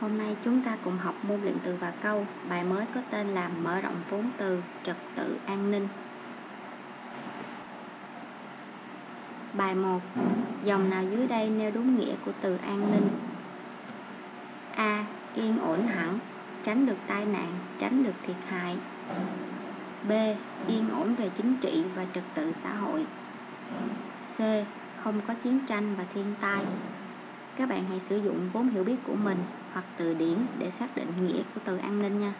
Hôm nay chúng ta cùng học môn luyện từ và câu. Bài mới có tên là Mở rộng vốn từ trật tự an ninh. Bài 1. Dòng nào dưới đây nêu đúng nghĩa của từ an ninh? A. Yên ổn hẳn, tránh được tai nạn, tránh được thiệt hại. B. Yên ổn về chính trị và trật tự xã hội. C. Không có chiến tranh và thiên tai. Các bạn hãy sử dụng vốn hiểu biết của mình hoặc từ điển để xác định nghĩa của từ an ninh nha.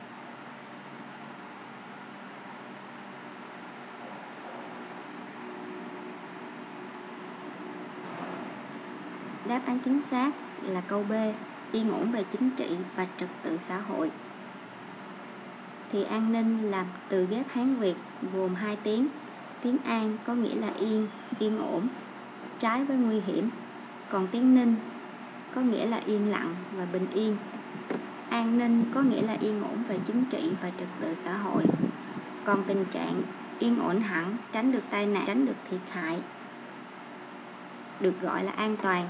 Đáp án chính xác là câu B, yên ổn về chính trị và trật tự xã hội. Thì an ninh là từ ghép Hán Việt gồm hai tiếng. Tiếng An có nghĩa là yên, yên ổn, trái với nguy hiểm. Còn tiếng Ninh có nghĩa là yên lặng và bình yên. An ninh có nghĩa là yên ổn về chính trị và trật tự xã hội. Còn tình trạng yên ổn hẳn, tránh được tai nạn, tránh được thiệt hại, được gọi là an toàn.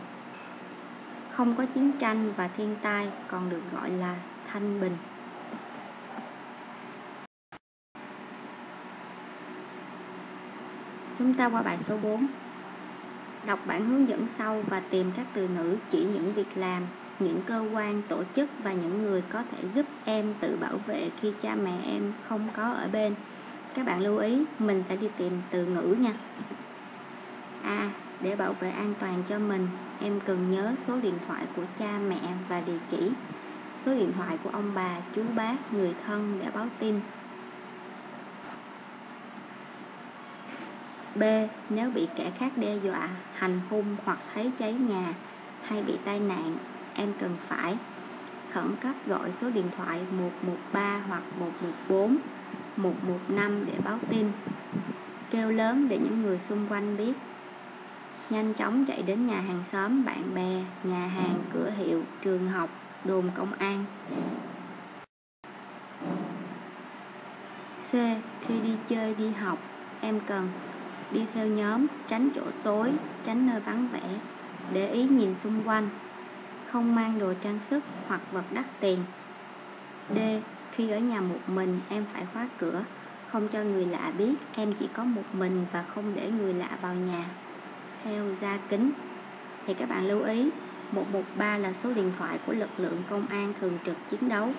Không có chiến tranh và thiên tai còn được gọi là thanh bình. Chúng ta qua bài số 4. Đọc bản hướng dẫn sau và tìm các từ ngữ chỉ những việc làm, những cơ quan, tổ chức và những người có thể giúp em tự bảo vệ khi cha mẹ em không có ở bên. Các bạn lưu ý, mình phải đi tìm từ ngữ nha. A. Để bảo vệ an toàn cho mình, em cần nhớ số điện thoại của cha mẹ và địa chỉ. Số điện thoại của ông bà, chú bác, người thân để báo tin B. Nếu bị kẻ khác đe dọa, hành hung hoặc thấy cháy nhà hay bị tai nạn, em cần phải khẩn cấp gọi số điện thoại 113 hoặc 114, 115 để báo tin, kêu lớn để những người xung quanh biết. Nhanh chóng chạy đến nhà hàng xóm, bạn bè, nhà hàng, cửa hiệu, trường học, đồn công an. C. Khi đi chơi, đi học, em cần đi theo nhóm, tránh chỗ tối, tránh nơi vắng vẻ, để ý nhìn xung quanh, không mang đồ trang sức hoặc vật đắt tiền. D. Khi ở nhà một mình, em phải khóa cửa, không cho người lạ biết em chỉ có một mình và không để người lạ vào nhà. Theo gia kính, thì các bạn lưu ý 113 là số điện thoại của lực lượng công an thường trực chiến đấu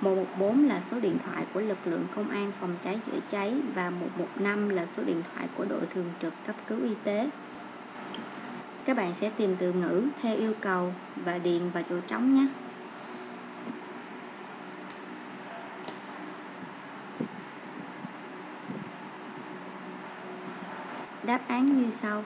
114 là số điện thoại của lực lượng công an phòng cháy chữa cháy và 115 là số điện thoại của đội thường trực cấp cứu y tế. Các bạn sẽ tìm từ ngữ, theo yêu cầu và điền vào chỗ trống nhé. Đáp án như sau.